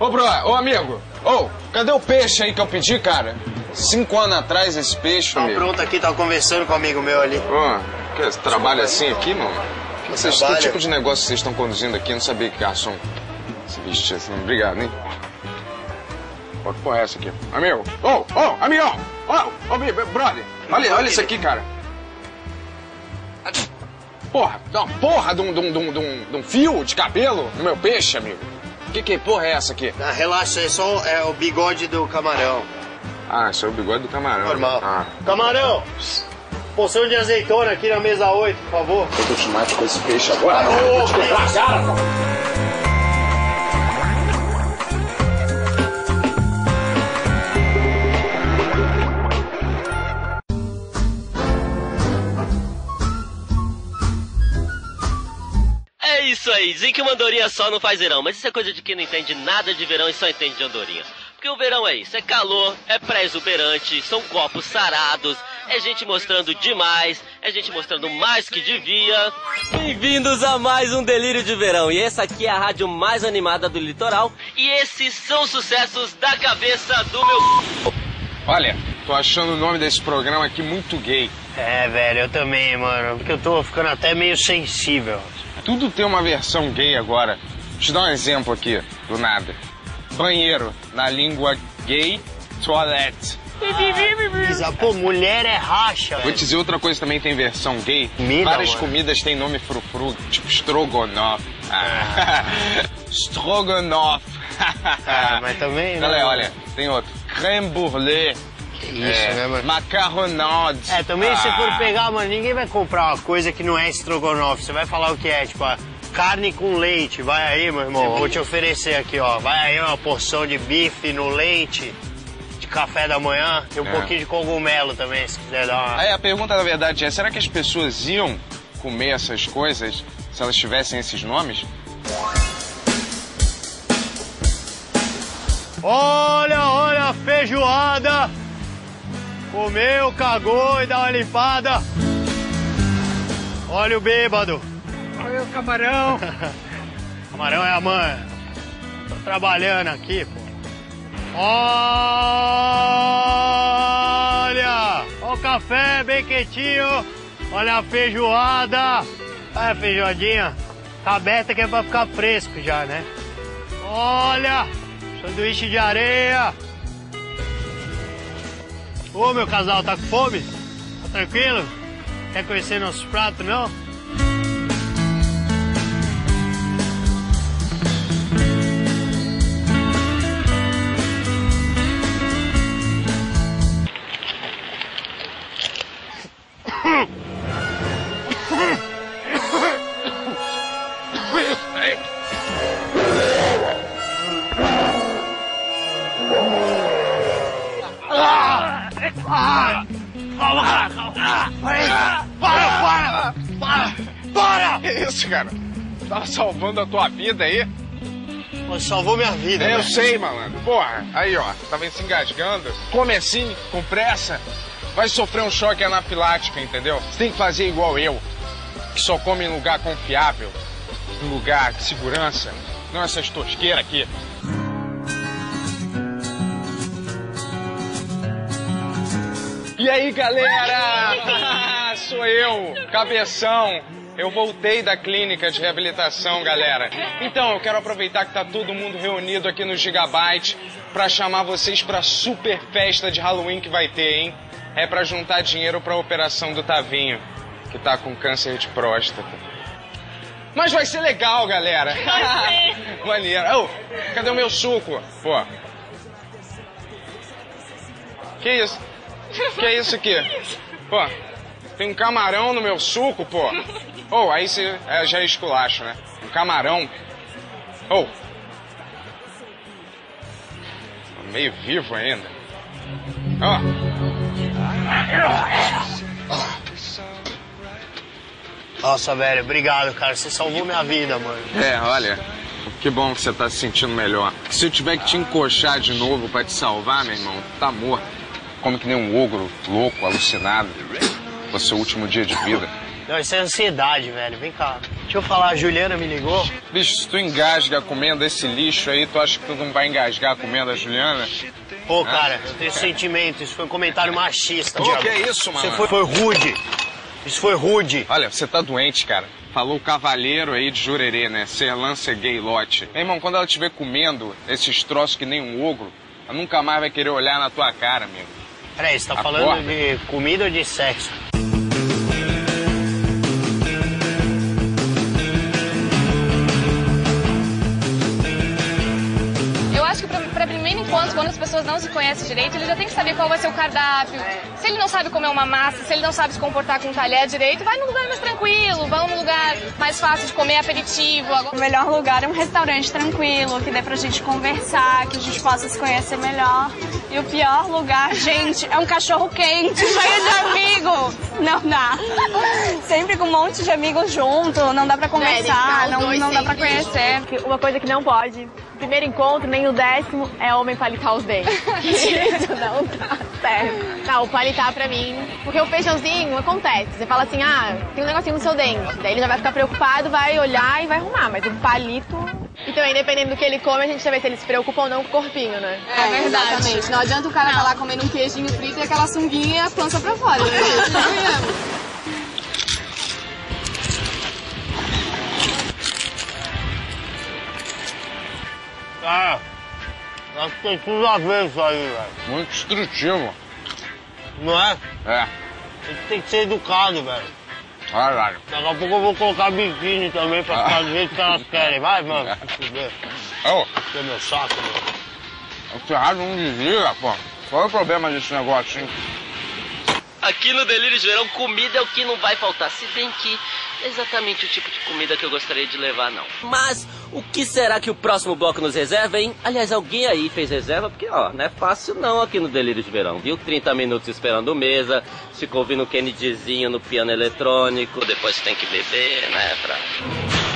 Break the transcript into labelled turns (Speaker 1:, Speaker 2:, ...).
Speaker 1: Ô, bro, ô, amigo. Ô, cadê o peixe aí que eu pedi, cara? Cinco anos atrás esse peixe,
Speaker 2: Tá
Speaker 1: amigo.
Speaker 2: pronto aqui, tava conversando com um amigo meu ali.
Speaker 1: Ô, que, você trabalha assim aqui, mano? Vocês, que
Speaker 2: trabalho.
Speaker 1: tipo de negócio vocês estão conduzindo aqui? Eu não sabia que garçom se vestia assim. Obrigado, hein? Pô, que porra é essa aqui? Amigo! Ô, ô, amigão! Ô, ô, mi- brother! Olha, olha isso aqui, cara. Porra, dá uma porra de um, de, um, de, um, de, um, de um fio de cabelo no meu peixe, amigo. Que que porra é essa aqui?
Speaker 2: Ah, relaxa, é só é, o bigode do camarão.
Speaker 1: Ah, isso é o bigode do camarão.
Speaker 2: Normal.
Speaker 1: Ah.
Speaker 2: Camarão! Porção de azeitona aqui na mesa 8, por favor.
Speaker 1: Eu tô acostumado com esse peixe agora.
Speaker 2: Ô,
Speaker 3: É isso aí, dizem que uma andorinha só não faz verão, mas isso é coisa de quem não entende nada de verão e só entende de andorinha. Porque o verão é isso, é calor, é pré-exuberante, são copos sarados, é gente mostrando demais, é gente mostrando mais que devia. Bem-vindos a mais um Delírio de Verão, e essa aqui é a rádio mais animada do litoral, e esses são os sucessos da cabeça do meu...
Speaker 1: Olha, tô achando o nome desse programa aqui muito gay.
Speaker 2: É, velho, eu também, mano. Porque eu tô ficando até meio sensível.
Speaker 1: Tudo tem uma versão gay agora. Deixa eu te dar um exemplo aqui, do nada. Banheiro, na língua gay, toilette.
Speaker 2: Isa, Pô, mulher é racha,
Speaker 1: Vou te dizer outra coisa que também tem versão gay.
Speaker 2: Comida,
Speaker 1: Várias
Speaker 2: mano.
Speaker 1: comidas têm nome frufru, tipo strogonoff. Ah. Strogonoff.
Speaker 2: Ah, mas também, né,
Speaker 1: Olha, tem outro. Creme brulee.
Speaker 2: Que isso, né, mano?
Speaker 1: Macarronade.
Speaker 2: É, também se
Speaker 1: Ah.
Speaker 2: for pegar, mano, ninguém vai comprar uma coisa que não é estrogonofe. Você vai falar o que é, tipo, a carne com leite. Vai aí, meu irmão. Vou te oferecer aqui, ó. Vai aí uma porção de bife no leite, de café da manhã e um
Speaker 1: É.
Speaker 2: pouquinho de cogumelo também, se quiser dar uma.
Speaker 1: Aí a pergunta na verdade é: será que as pessoas iam comer essas coisas se elas tivessem esses nomes?
Speaker 2: Olha, olha a feijoada! Comeu, cagou e dá uma limpada. Olha o bêbado.
Speaker 4: Olha o camarão.
Speaker 2: Camarão é a mãe. Tô trabalhando aqui, pô. Olha! Olha o café bem quentinho. Olha a feijoada. Olha a feijoadinha. Tá aberta que é pra ficar fresco já, né? Olha! Sanduíche de areia. Ô, meu casal, tá com fome? Tá tranquilo? Quer conhecer nossos pratos, não? Para, para! Para! Para!
Speaker 1: Que isso, cara? Tava salvando a tua vida aí?
Speaker 2: Você salvou minha vida,
Speaker 1: É, eu
Speaker 2: né?
Speaker 1: sei, malandro. Porra, aí ó, tava se engasgando. Come assim, com pressa. Vai sofrer um choque anafilático, entendeu? Você tem que fazer igual eu, que só come em lugar confiável, em lugar de segurança, não essas tosqueiras aqui. E aí, galera? Sou eu, Cabeção. Eu voltei da clínica de reabilitação, galera. Então, eu quero aproveitar que tá todo mundo reunido aqui no Gigabyte pra chamar vocês pra super festa de Halloween que vai ter, hein? É pra juntar dinheiro pra operação do Tavinho, que tá com câncer de próstata. Mas vai ser legal, galera. Maneiro. Ô, cadê o meu suco? Pô. Que isso? Que é isso aqui? Pô, tem um camarão no meu suco, pô. Ô, aí você é, já é esculacho, né? Um camarão. Ô. Meio vivo ainda. Ó.
Speaker 2: Nossa, velho, obrigado, cara. Você salvou minha vida, mano.
Speaker 1: É, olha. Que bom que você tá se sentindo melhor. Se eu tiver que te encoxar de novo pra te salvar, meu irmão, tá morto. Como que nem um ogro, louco, alucinado. Foi seu último dia de vida.
Speaker 2: Não, isso é ansiedade, velho. Vem cá. Deixa eu falar, a Juliana me ligou.
Speaker 1: Bicho, se tu engasga comendo esse lixo aí, tu acha que tu não vai engasgar comendo a Juliana?
Speaker 2: Pô, cara, eu tenho sentimento. Isso foi um comentário machista, Diabo.
Speaker 1: que é isso, mano?
Speaker 2: Isso foi, foi rude. Isso foi rude.
Speaker 1: Olha, você tá doente, cara. Falou o cavaleiro aí de Jurerê, né? Ser lança gay lote. Meu irmão, quando ela estiver comendo esses troços que nem um ogro, ela nunca mais vai querer olhar na tua cara, amigo.
Speaker 2: Peraí, você tá
Speaker 1: Acorda.
Speaker 2: falando de comida ou de sexo?
Speaker 5: Eu acho que pra, pra primeiro encontro, quando as pessoas não se conhecem direito, ele já tem que saber qual vai ser o cardápio. Se ele não sabe comer uma massa, se ele não sabe se comportar com um talher direito, vai num lugar mais tranquilo, vai num lugar mais fácil de comer aperitivo.
Speaker 6: O melhor lugar é um restaurante tranquilo, que dê pra gente conversar, que a gente possa se conhecer melhor. E o pior lugar, gente, é um cachorro quente, cheio de amigos. Não dá. Sempre com um monte de amigos junto, não dá pra conversar, não, não dá pra conhecer.
Speaker 7: Uma coisa que não pode, primeiro encontro, nem o décimo, é homem palitar os dentes. Isso não tá certo. Não, o palitar pra mim, porque o feijãozinho acontece. Você fala assim, ah, tem um negocinho no seu dente. Daí ele já vai ficar preocupado, vai olhar e vai arrumar. Mas o palito. E também, dependendo do que ele come, a gente já vê se ele se preocupa ou não com o corpinho, né?
Speaker 5: É verdade.
Speaker 8: Exatamente. Não adianta o cara estar lá comendo um queijinho frito e aquela sunguinha e a pança pra fora. Né?
Speaker 2: Cara, acho que tem tudo a ver isso aí, velho.
Speaker 1: Muito destrutivo.
Speaker 2: Não é?
Speaker 1: É,
Speaker 2: A gente tem que ser educado, velho.
Speaker 1: caralho.
Speaker 2: Daqui a pouco eu vou colocar biquíni também pra ficar do jeito que elas querem. Vai, mano. Se fuder.
Speaker 1: Ô,
Speaker 2: Que meu saco, mano.
Speaker 1: o Ferrari não desliga, pô. Qual é o problema desse negócio, hein?
Speaker 3: Aqui no Delírio de Verão, comida é o que não vai faltar. Se bem que é exatamente o tipo de comida que eu gostaria de levar, não. Mas o que será que o próximo bloco nos reserva, hein? Aliás, alguém aí fez reserva? Porque, ó, não é fácil não aqui no Delírio de Verão, viu? 30 minutos esperando mesa, ficou ouvindo o Kennedyzinho no piano eletrônico, depois tem que beber, né? Pra